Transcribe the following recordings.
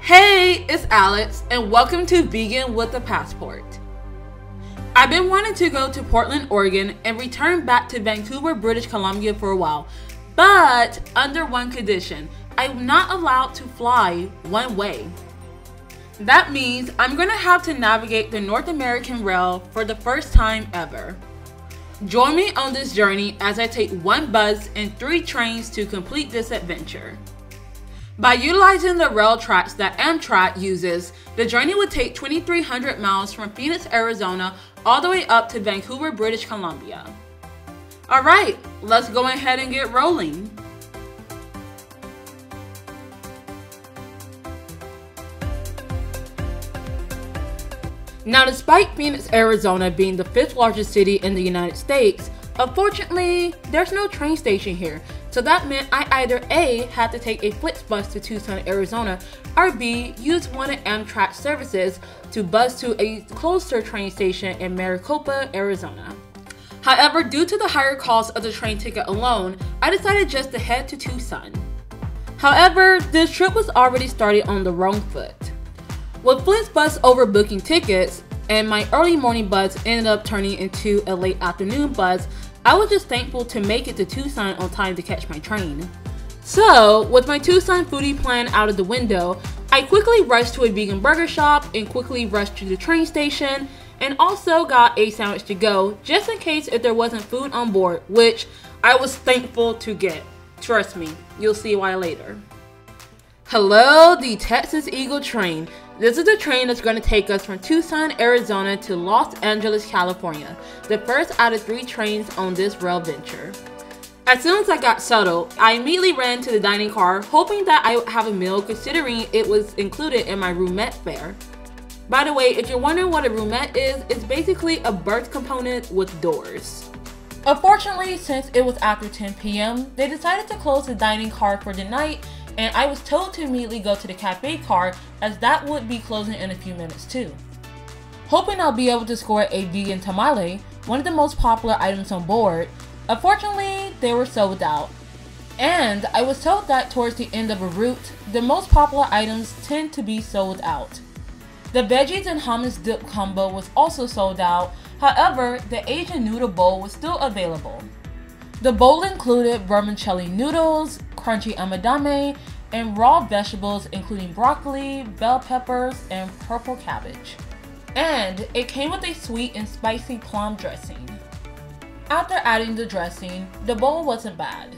Hey, it's Alex, and welcome to Vegan with a Passport. I've been wanting to go to Portland, Oregon, and return back to Vancouver, British Columbia for a while, but under one condition I'm not allowed to fly one way. That means I'm going to have to navigate the North American Rail for the first time ever. Join me on this journey as I take one bus and three trains to complete this adventure. By utilizing the rail tracks that Amtrak uses, the journey would take 2,300 miles from Phoenix, Arizona, all the way up to Vancouver, British Columbia. Alright, let's go ahead and get rolling. Now, despite Phoenix, Arizona being the fifth largest city in the United States, unfortunately, there's no train station here, so that meant I either A, had to take a Flixbus to Tucson, Arizona, or B, use one of Amtrak's services to bus to a closer train station in Maricopa, Arizona. However, due to the higher cost of the train ticket alone, I decided just to head to Tucson. However, this trip was already started on the wrong foot. With Flixbus overbooking tickets, and my early morning bus ended up turning into a late afternoon bus I was just thankful to make it to Tucson on time to catch my train. So, with my Tucson foodie plan out of the window, I quickly rushed to a vegan burger shop and quickly rushed to the train station and also got a sandwich to go just in case if there wasn't food on board, which I was thankful to get. Trust me, you'll see why later. Hello, the Texas Eagle train. This is the train that's going to take us from Tucson, Arizona to Los Angeles, California, the first out of three trains on this rail venture. As soon as I got settled, I immediately ran to the dining car, hoping that I would have a meal considering it was included in my roomette fare. By the way, if you're wondering what a roomette is, it's basically a berth component with doors. Unfortunately, since it was after 10 p.m., they decided to close the dining car for the night and I was told to immediately go to the cafe car as that would be closing in a few minutes too. Hoping I'll be able to score a vegan tamale, one of the most popular items on board, unfortunately they were sold out. And I was told that towards the end of a route, the most popular items tend to be sold out. The veggies and hummus dip combo was also sold out, however, the Asian noodle bowl was still available. The bowl included vermicelli noodles, crunchy edamame, and raw vegetables including broccoli, bell peppers, and purple cabbage. And it came with a sweet and spicy plum dressing. After adding the dressing, the bowl wasn't bad.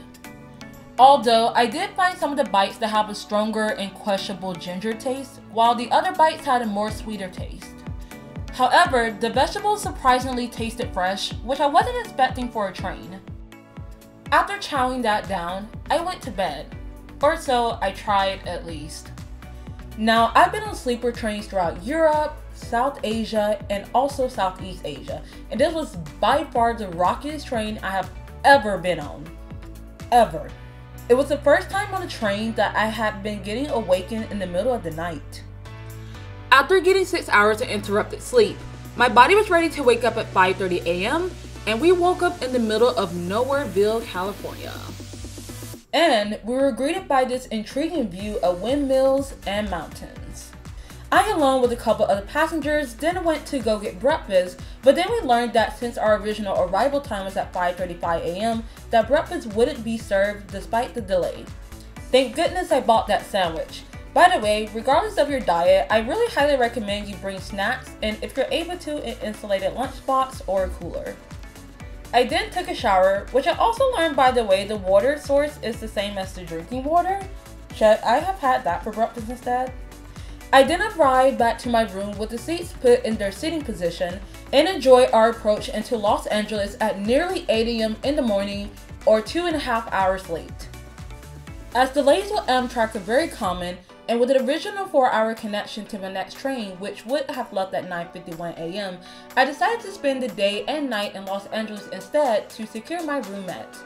Although I did find some of the bites that have a stronger and questionable ginger taste, while the other bites had a more sweeter taste. However, the vegetables surprisingly tasted fresh, which I wasn't expecting for a train. After chowing that down, I went to bed. Or so I tried at least. Now, I've been on sleeper trains throughout Europe, South Asia, and also Southeast Asia, and this was by far the rockiest train I have ever been on. Ever. It was the first time on a train that I had been getting awakened in the middle of the night. After getting 6 hours of interrupted sleep, my body was ready to wake up at 5:30 a.m and we woke up in the middle of Nowhereville, California. And we were greeted by this intriguing view of windmills and mountains. I, along with a couple other passengers, then went to go get breakfast, but then we learned that since our original arrival time was at 5:35 a.m., that breakfast wouldn't be served despite the delay. Thank goodness I bought that sandwich. By the way, regardless of your diet, I really highly recommend you bring snacks and if you're able to, an insulated lunchbox or a cooler. I then took a shower, which I also learned by the way the water source is the same as the drinking water. Should I have had that for breakfast instead? I then arrived back to my room with the seats put in their sitting position and enjoy our approach into Los Angeles at nearly 8 a.m. in the morning or two and a half hours late. As delays with Amtrak are very common, and with an original 4-hour connection to my next train, which would have left at 9.51 a.m., I decided to spend the day and night in Los Angeles instead to secure my roomette.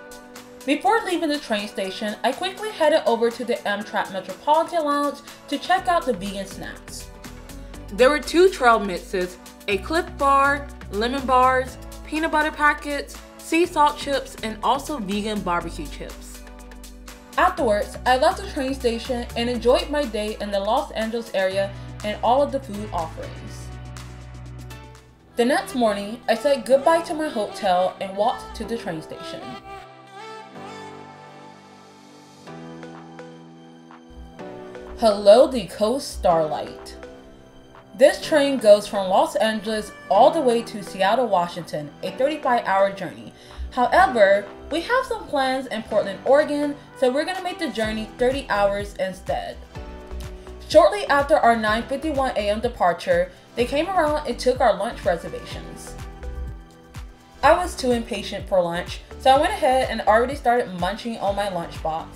Before leaving the train station, I quickly headed over to the Amtrak Metropolitan Lounge to check out the vegan snacks. There were two trail mixes, a Clif Bar, lemon bars, peanut butter packets, sea salt chips, and also vegan barbecue chips. Afterwards, I left the train station and enjoyed my day in the Los Angeles area and all of the food offerings. The next morning, I said goodbye to my hotel and walked to the train station. Hello, the Coast Starlight. This train goes from Los Angeles all the way to Seattle, Washington, a 35 hour journey. However, we have some plans in Portland, Oregon, so we're gonna make the journey 30 hours instead. Shortly after our 9:51 a.m. departure, they came around and took our lunch reservations. I was too impatient for lunch, so I went ahead and already started munching on my lunchbox.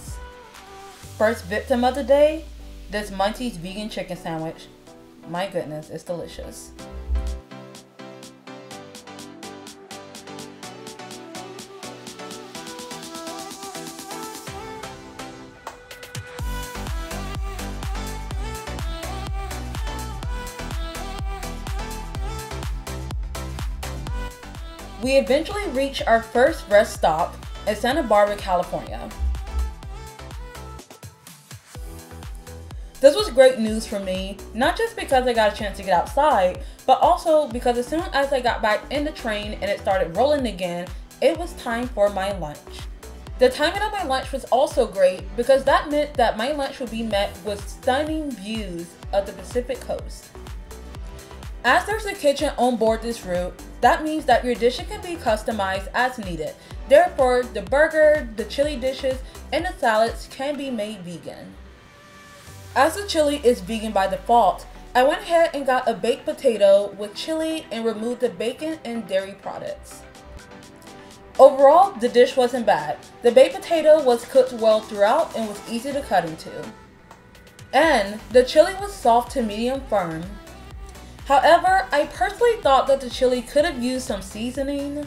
First victim of the day, this Munchie's vegan chicken sandwich. My goodness, it's delicious. We eventually reached our first rest stop in Santa Barbara, California. This was great news for me, not just because I got a chance to get outside, but also because as soon as I got back in the train and it started rolling again, it was time for my lunch. The timing of my lunch was also great because that meant that my lunch would be met with stunning views of the Pacific coast. As there's a kitchen on board this route, that means that your dishes can be customized as needed. Therefore, the burger, the chili dishes, and the salads can be made vegan. As the chili is vegan by default, I went ahead and got a baked potato with chili and removed the bacon and dairy products. Overall, the dish wasn't bad. The baked potato was cooked well throughout and was easy to cut into. And the chili was soft to medium firm, However, I personally thought that the chili could have used some seasoning.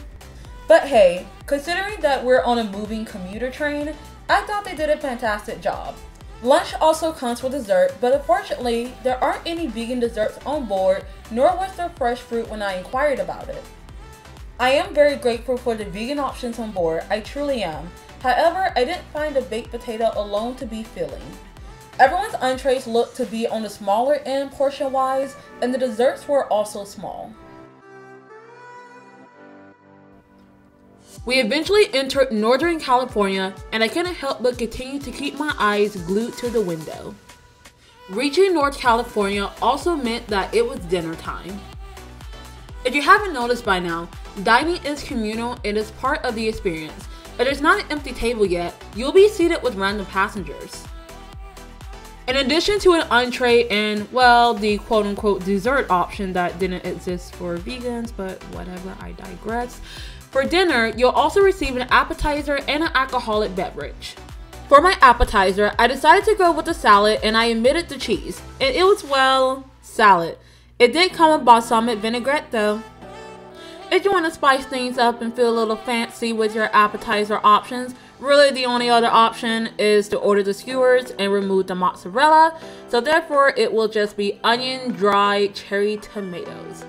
But hey, considering that we're on a moving commuter train, I thought they did a fantastic job. Lunch also comes with dessert, but unfortunately, there aren't any vegan desserts on board, nor was there fresh fruit when I inquired about it. I am very grateful for the vegan options on board, I truly am. However, I didn't find a baked potato alone to be filling. Everyone's entrees looked to be on the smaller end portion wise, and the desserts were also small. We eventually entered Northern California, and I couldn't help but continue to keep my eyes glued to the window. Reaching North California also meant that it was dinner time. If you haven't noticed by now, dining is communal and is part of the experience. If there's not an empty table yet, you'll be seated with random passengers. In addition to an entree and, well, the quote unquote dessert option that didn't exist for vegans, but whatever, I digress. For dinner, you'll also receive an appetizer and an alcoholic beverage. For my appetizer, I decided to go with the salad and I omitted the cheese. And it was, well, salad. It did come with balsamic vinaigrette though. If you want to spice things up and feel a little fancy with your appetizer options, Really, the only other option is to order the skewers and remove the mozzarella, so therefore it will just be onion, dry, cherry tomatoes.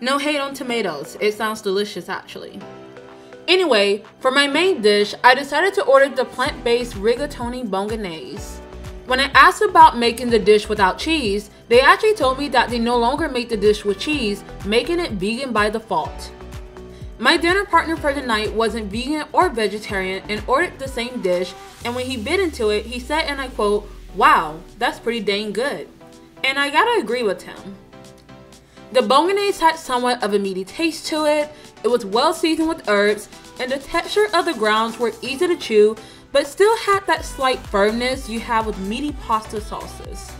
No hate on tomatoes, it sounds delicious actually. Anyway, for my main dish, I decided to order the plant-based rigatoni bolognese. When I asked about making the dish without cheese, they actually told me that they no longer make the dish with cheese, making it vegan by default. My dinner partner for the night wasn't vegan or vegetarian and ordered the same dish, and when he bit into it, he said, and I quote, Wow, that's pretty dang good. And I gotta agree with him. The bolognese had somewhat of a meaty taste to it, it was well seasoned with herbs, and the texture of the grounds were easy to chew, but still had that slight firmness you have with meaty pasta sauces.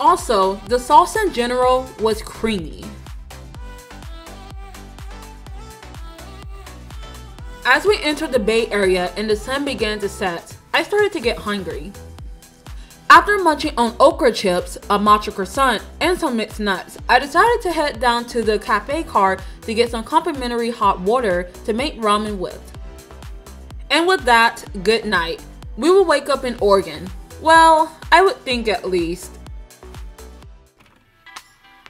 Also, the sauce in general was creamy. As we entered the Bay Area and the sun began to set, I started to get hungry. After munching on okra chips, a matcha croissant, and some mixed nuts, I decided to head down to the cafe car to get some complimentary hot water to make ramen with. And with that, good night. We will wake up in Oregon. Well, I would think at least.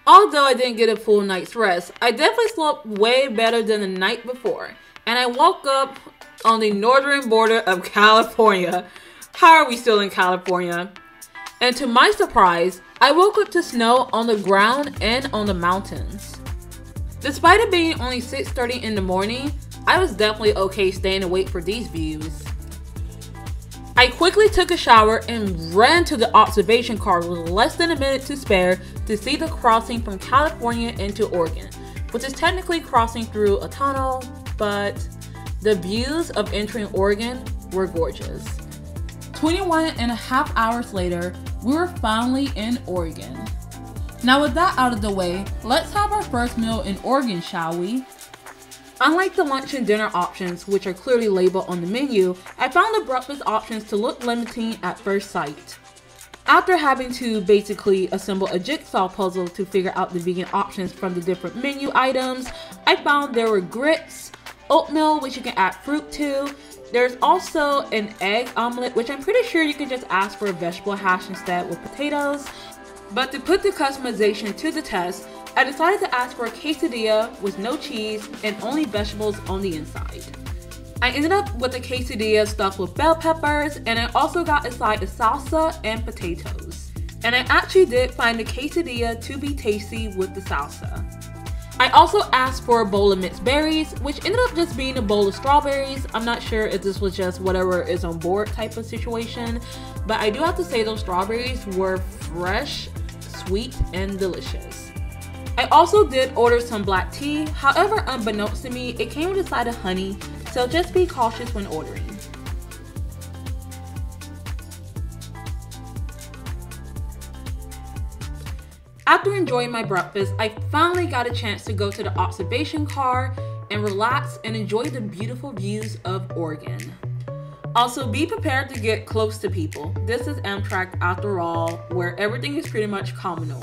Although I didn't get a full night's rest, I definitely slept way better than the night before and I woke up on the northern border of California. how are we still in California? And to my surprise, I woke up to snow on the ground and on the mountains. Despite it being only 6.30 in the morning, I was definitely okay staying awake for these views. I quickly took a shower and ran to the observation car with less than a minute to spare to see the crossing from California into Oregon, which is technically crossing through a tunnel, but the views of entering Oregon were gorgeous. 21 and a half hours later, we were finally in Oregon. Now with that out of the way, let's have our first meal in Oregon, shall we? Unlike the lunch and dinner options, which are clearly labeled on the menu, I found the breakfast options to look limiting at first sight. After having to basically assemble a jigsaw puzzle to figure out the vegan options from the different menu items, I found there were grits, oatmeal which you can add fruit to, there's also an egg omelet which I'm pretty sure you can just ask for a vegetable hash instead with potatoes, but to put the customization to the test, I decided to ask for a quesadilla with no cheese and only vegetables on the inside. I ended up with a quesadilla stuffed with bell peppers and I also got inside a side of salsa and potatoes. And I actually did find the quesadilla to be tasty with the salsa. I also asked for a bowl of mixed berries, which ended up just being a bowl of strawberries. I'm not sure if this was just whatever is on board type of situation, but I do have to say those strawberries were fresh, sweet, and delicious. I also did order some black tea, however unbeknownst to me, it came with a side of honey, so just be cautious when ordering. After enjoying my breakfast, I finally got a chance to go to the observation car and relax and enjoy the beautiful views of Oregon. Also, be prepared to get close to people. This is Amtrak after all, where everything is pretty much communal.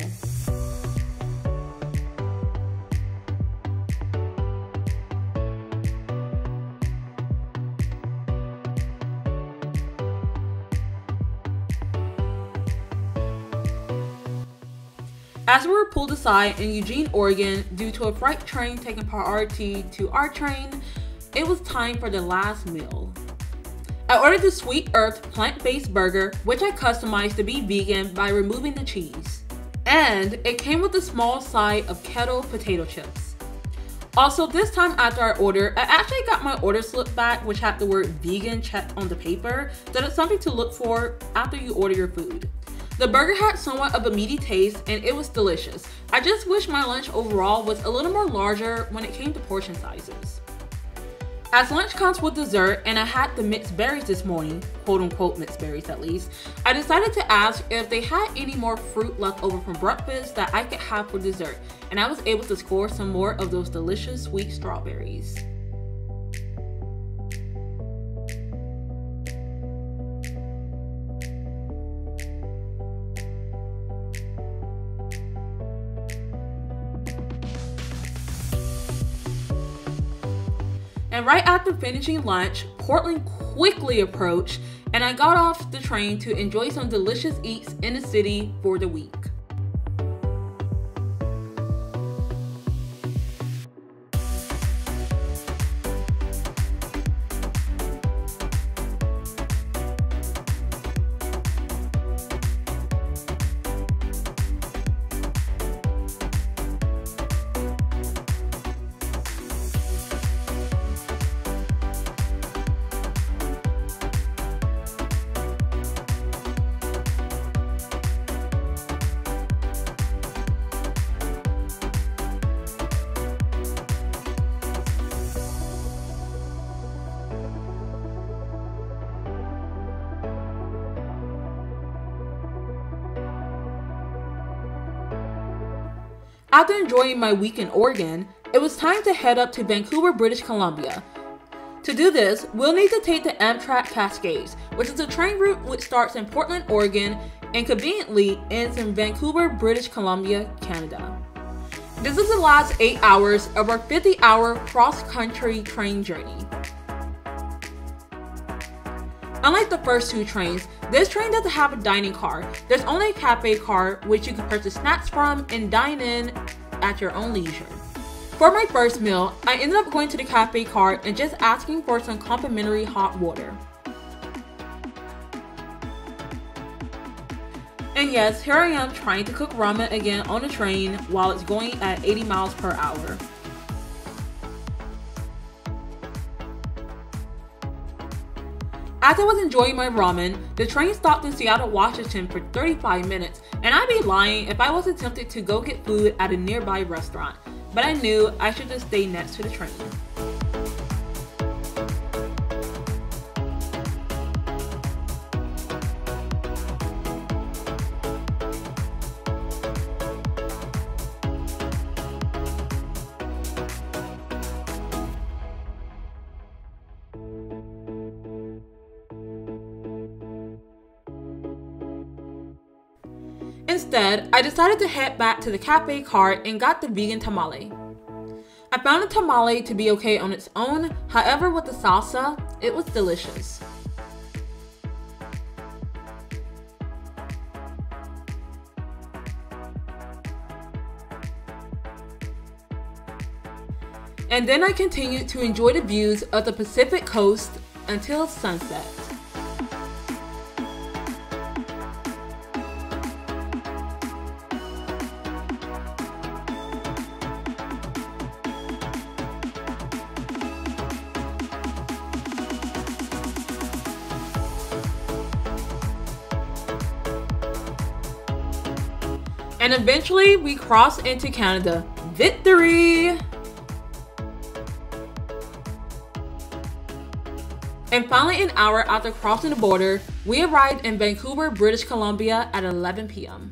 As we were pulled aside in Eugene, Oregon, due to a freight train taking priority to our train, it was time for the last meal. I ordered the Sweet Earth plant-based burger, which I customized to be vegan by removing the cheese. And it came with a small side of kettle potato chips. Also, this time after I ordered, I actually got my order slip back, which had the word vegan checked on the paper, so it's something to look for after you order your food. The burger had somewhat of a meaty taste and it was delicious. I just wish my lunch overall was a little more larger when it came to portion sizes. As lunch comes with dessert and I had the mixed berries this morning, quote unquote mixed berries at least, I decided to ask if they had any more fruit left over from breakfast that I could have for dessert and I was able to score some more of those delicious sweet strawberries. And right after finishing lunch, Portland quickly approached and I got off the train to enjoy some delicious eats in the city for the week. After enjoying my week in Oregon, it was time to head up to Vancouver, British Columbia. To do this, we'll need to take the Amtrak Cascades, which is a train route which starts in Portland, Oregon, and conveniently ends in Vancouver, British Columbia, Canada. This is the last 8 hours of our 50 hour cross country train journey. Unlike the first two trains, this train doesn't have a dining car. There's only a cafe car which you can purchase snacks from and dine in at your own leisure. For my first meal, I ended up going to the cafe car and just asking for some complimentary hot water. And yes, here I am trying to cook ramen again on a train while it's going at 80 miles per hour. As I was enjoying my ramen, the train stopped in Seattle, Washington for 35 minutes, and I'd be lying if I wasn't tempted to go get food at a nearby restaurant, but I knew I should just stay next to the train. Instead, I decided to head back to the cafe cart and got the vegan tamale. I found the tamale to be okay on its own, however, with the salsa, it was delicious. And then I continued to enjoy the views of the Pacific coast until sunset. And eventually we cross into Canada. Victory! And finally, an hour after crossing the border, we arrived in Vancouver, British Columbia at 11 p.m.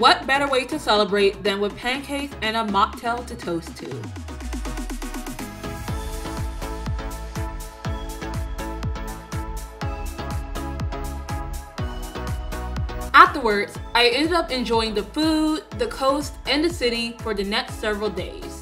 What better way to celebrate than with pancakes and a mocktail to toast to? Afterwards, I ended up enjoying the food, the coast, and the city for the next several days.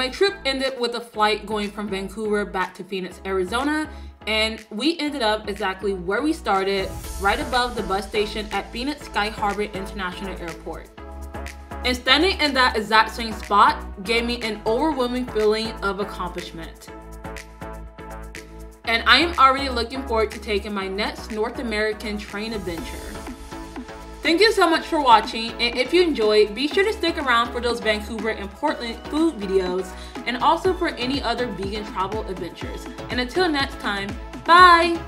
My trip ended with a flight going from Vancouver back to Phoenix, Arizona. And we ended up exactly where we started, right above the bus station at Phoenix Sky Harbor International Airport. And standing in that exact same spot gave me an overwhelming feeling of accomplishment. And I am already looking forward to taking my next North American train adventure. Thank you so much for watching, and if you enjoyed, be sure to stick around for those Vancouver and Portland food videos, and also for any other vegan travel adventures. And until next time, bye!